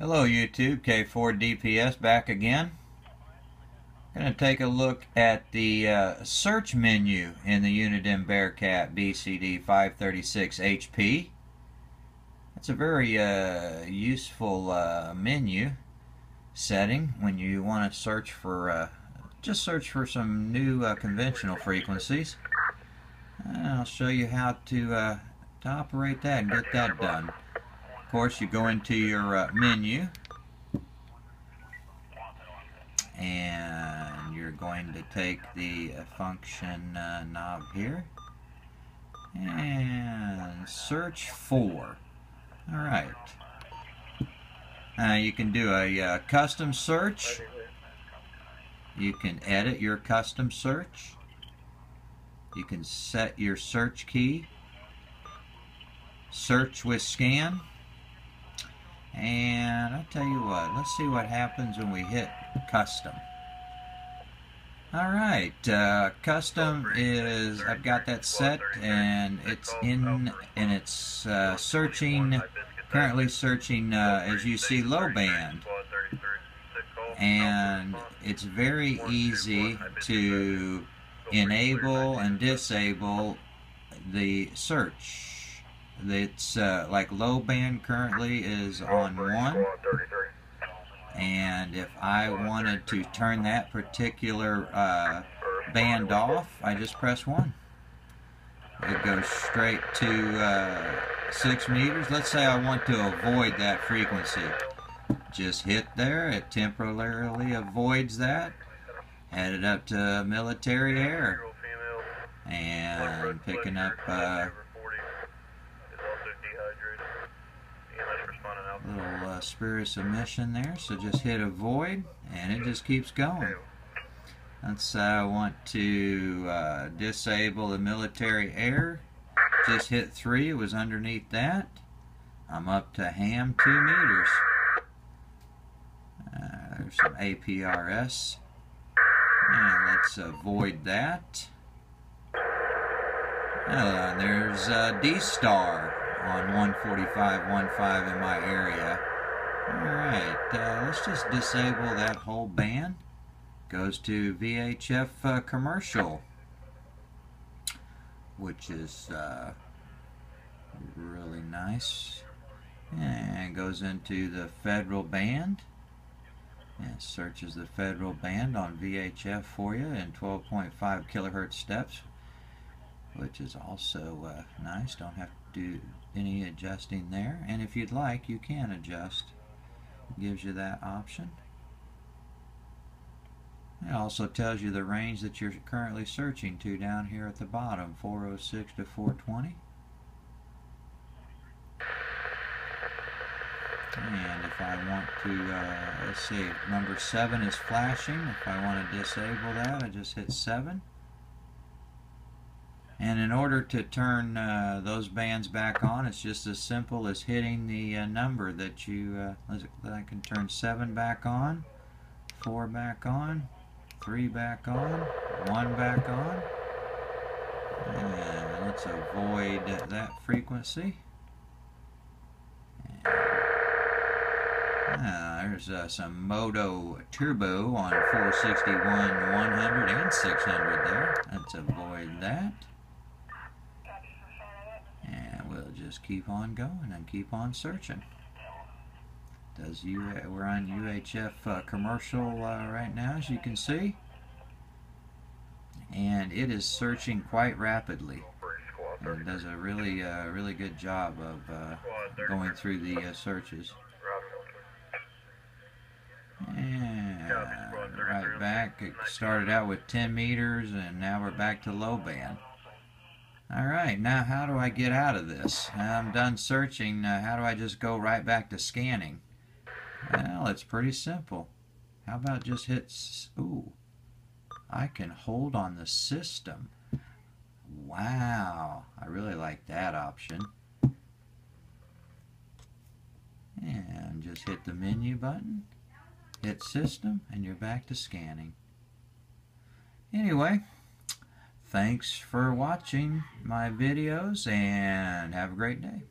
Hello YouTube, K4DPS back again. Going to take a look at the uh, search menu in the Uniden Bearcat BCD 536 HP. It's a very uh, useful uh, menu setting when you want to search for, uh, just search for some new uh, conventional frequencies. I'll show you how to, uh, to operate that and get that done. Of course, you go into your uh, menu and you're going to take the uh, function uh, knob here and search for. Alright. Now you can do a uh, custom search. You can edit your custom search. You can set your search key. Search with scan. And I'll tell you what, let's see what happens when we hit custom. Alright, uh, custom is, I've got that set and it's in, and it's uh, searching, currently searching, uh, as you see, low band. And it's very easy to enable and disable the search it's uh, like low band currently is on one. And if I wanted to turn that particular uh, band off I just press one. It goes straight to uh, six meters. Let's say I want to avoid that frequency. Just hit there. It temporarily avoids that. Add it up to military air. And picking up spurious emission there so just hit avoid and it just keeps going. Let's say I want to uh, disable the military air. Just hit 3 it was underneath that. I'm up to ham 2 meters. Uh, there's some APRS and let's avoid that. Uh, there's uh, D-Star on 145.15 in my area. Alright, uh, let's just disable that whole band. Goes to VHF uh, commercial, which is uh, really nice. And goes into the federal band. And searches the federal band on VHF for you in 12.5 kilohertz steps, which is also uh, nice. Don't have to do any adjusting there and if you'd like you can adjust gives you that option. It also tells you the range that you're currently searching to down here at the bottom 406 to 420 and if I want to uh, let's see number 7 is flashing. If I want to disable that I just hit 7 and in order to turn uh, those bands back on, it's just as simple as hitting the uh, number that you, uh, I can turn 7 back on, 4 back on, 3 back on, 1 back on. And let's avoid that frequency. Uh, there's uh, some Moto Turbo on 461, 100, and 600 there. Let's avoid that. Just keep on going and keep on searching. Does you we're on UHF uh, commercial uh, right now, as you can see, and it is searching quite rapidly. And does a really, uh, really good job of uh, going through the uh, searches. And right back, it started out with 10 meters, and now we're back to low band. Alright, now how do I get out of this? I'm done searching, uh, how do I just go right back to scanning? Well, it's pretty simple. How about just hit, ooh, I can hold on the system. Wow, I really like that option. And just hit the menu button, hit system, and you're back to scanning. Anyway, Thanks for watching my videos and have a great day.